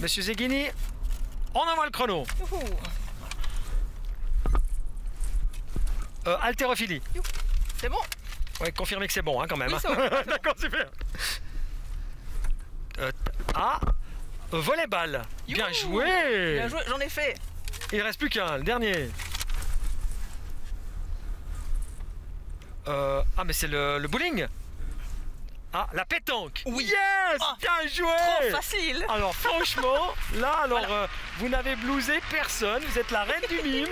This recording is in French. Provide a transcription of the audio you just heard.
Monsieur Zeghini, on envoie le chrono. Youhou. Euh, haltérophilie. C'est bon Ouais, confirmez que c'est bon hein, quand même. Hein. D'accord, super. Euh, ah, volleyball. Bien joué. Bien joué, j'en ai fait. Il reste plus qu'un, le dernier. Euh, ah, mais c'est le, le bowling. Ah, la pétanque. Oui. Yes, Ah, bien joué. Trop facile Alors franchement, là, alors euh, vous n'avez blousé personne. Vous êtes la reine du mime.